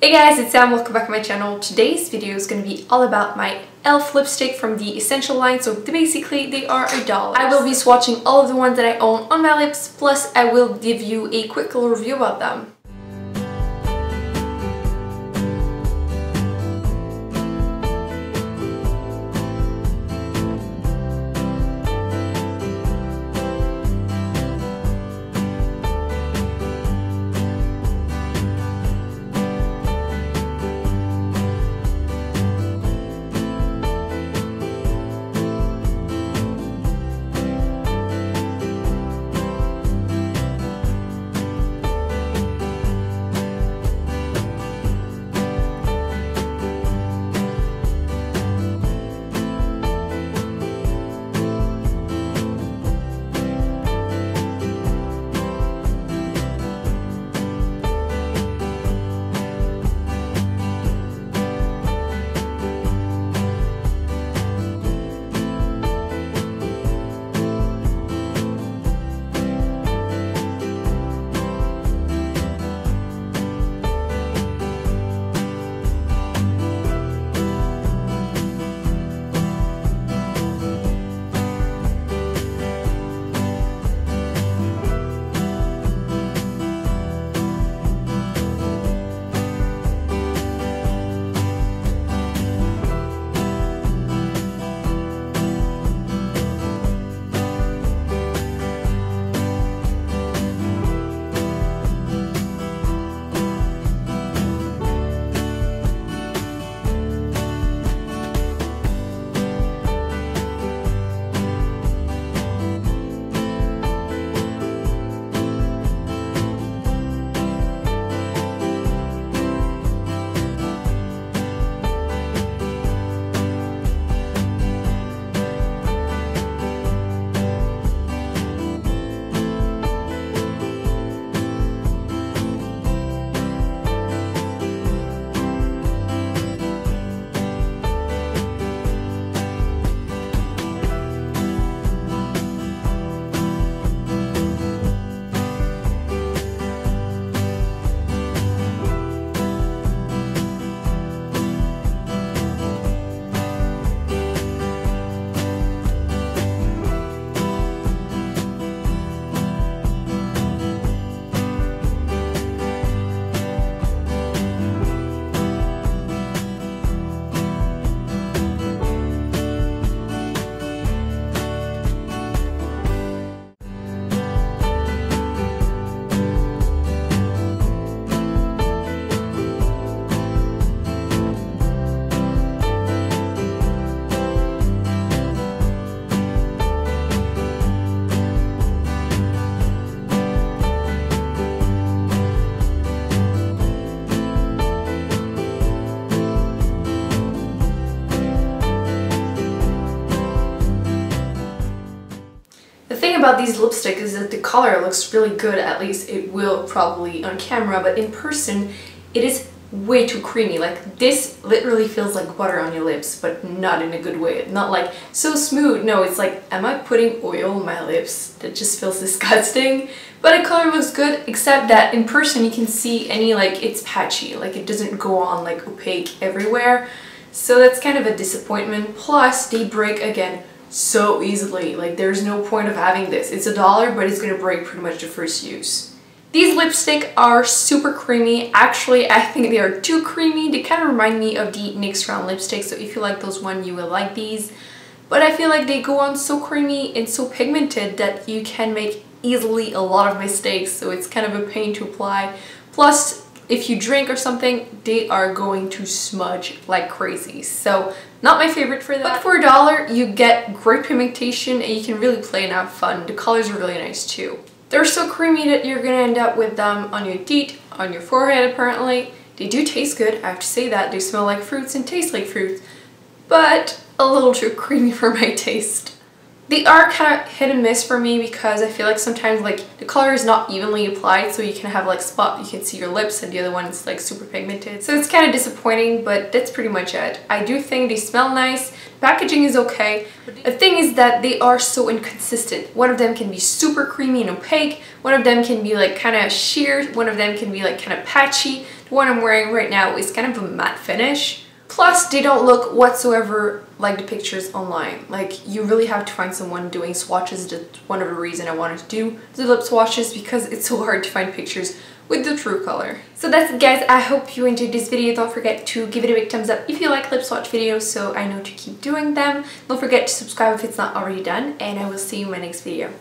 Hey guys, it's Em, welcome back to my channel. Today's video is going to be all about my e.l.f. lipstick from the Essential line, so basically they are a dollar. I will be swatching all of the ones that I own on my lips, plus I will give you a quick little review about them. About these lipstick is that the color looks really good, at least it will probably on camera, but in person it is way too creamy. Like this literally feels like butter on your lips, but not in a good way. Not like so smooth. No, it's like, am I putting oil on my lips? That just feels disgusting. But the color looks good, except that in person you can see any like, it's patchy. Like it doesn't go on like opaque everywhere. So that's kind of a disappointment. Plus they break again so easily. Like there's no point of having this. It's a dollar, but it's gonna break pretty much the first use. These lipstick are super creamy. Actually, I think they are too creamy. They kind of remind me of the NYX round lipstick, so if you like those one, you will like these. But I feel like they go on so creamy and so pigmented that you can make easily a lot of mistakes, so it's kind of a pain to apply. Plus, if you drink or something, they are going to smudge like crazy. So not my favorite for that. But for a dollar, you get great pigmentation and you can really play and have fun. The colors are really nice too. They're so creamy that you're gonna end up with them on your teeth, on your forehead apparently. They do taste good, I have to say that. They smell like fruits and taste like fruits, but a little too creamy for my taste. They are kind of hit and miss for me because I feel like sometimes like the color is not evenly applied so you can have like spot, you can see your lips and the other one is like super pigmented. So it's kind of disappointing but that's pretty much it. I do think they smell nice, packaging is okay. The thing is that they are so inconsistent. One of them can be super creamy and opaque, one of them can be like kind of sheer, one of them can be like kind of patchy. The one I'm wearing right now is kind of a matte finish. Plus, they don't look whatsoever like the pictures online. Like, you really have to find someone doing swatches. That's one of the reasons I wanted to do the lip swatches because it's so hard to find pictures with the true color. So that's it guys, I hope you enjoyed this video. Don't forget to give it a big thumbs up if you like lip swatch videos so I know to keep doing them. Don't forget to subscribe if it's not already done and I will see you in my next video.